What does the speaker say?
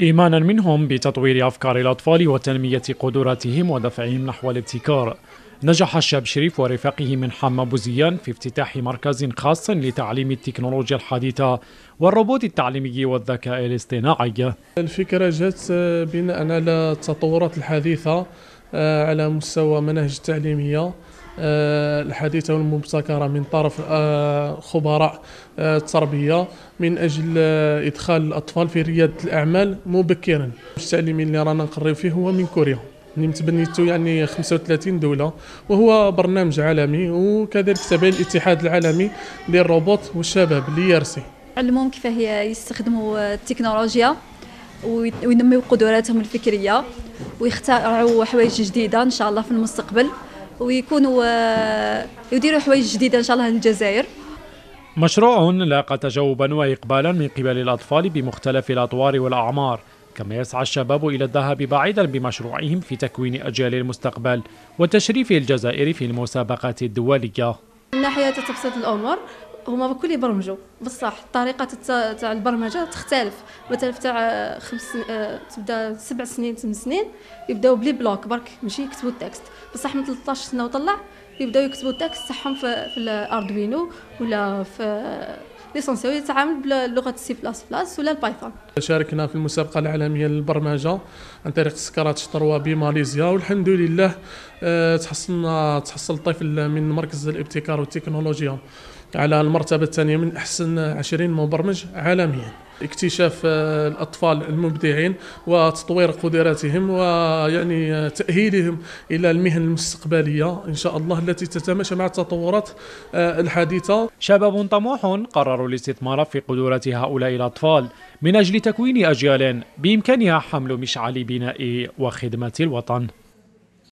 إيمانا منهم بتطوير أفكار الأطفال وتنمية قدراتهم ودفعهم نحو الابتكار. نجح الشاب شريف ورفاقه من حمى بوزيان في افتتاح مركز خاص لتعليم التكنولوجيا الحديثة والروبوت التعليمي والذكاء الاصطناعي. الفكرة جات بناء على التطورات الحديثة آه، على مستوى مناهج التعليمية. آه، الحديثة والمبتكرة من طرف آه، خبراء التربية من أجل إدخال الأطفال في ريادة الأعمال مبكرا. التعليمي اللي رانا نقريو فيه هو من كوريا. اللي متبنيته يعني 35 دولة وهو برنامج عالمي وكذلك تابع الاتحاد العالمي للروبوت والشباب ليرسي علمهم كيف يستخدموا التكنولوجيا وينميوا قدراتهم الفكرية ويخترعوا حوايج جديدة إن شاء الله في المستقبل. ويكونوا آه، يديروا حوايج جديدة إن شاء الله للجزائر. مشروع لاقى تجاوبا واقبالا من قبل الأطفال بمختلف الأطوار والأعمار كما يسعى الشباب إلى الذهاب بعيدا بمشروعهم في تكوين أجيال المستقبل وتشريف الجزائر في المسابقات الدولية. من ناحية تبسيط الأمور هما الكل يبرمجوا. بصح طريقه تاع البرمجة تختلف. مثلا تاع خمس آه، تبدأ سبع سنين ثمان سنين يبداو ب les blocs برك. ماشي؟ يكتبوا ال texte. بصح من 13 سنة وطلع يبداو يكتبوا ال texte تاعهم في, في ال Arduino ولا في l'essentiel يتعامل بلغه السي بلاس بلاس ولا ال Python. شاركنا في المسابقه العالمية للبرمجة عن طريق Scratch trois بماليزيا والحمد لله آه، تحصلنا تحصل طفل من مركز الابتكار والتكنولوجيا على المرتبة الثانية من أحسن عشرين مبرمج عالميا. اكتشاف آه، الأطفال المبدعين وتطوير قدراتهم ويعني تأهيلهم إلى المهن المستقبلية إن شاء الله التي تتماشى مع التطورات آه، الحديثة. شباب طموح قرروا الاستثمار في قدرات هؤلاء الأطفال من أجل تكوين أجيال بإمكانها حمل مشعل بناء وخدمة الوطن.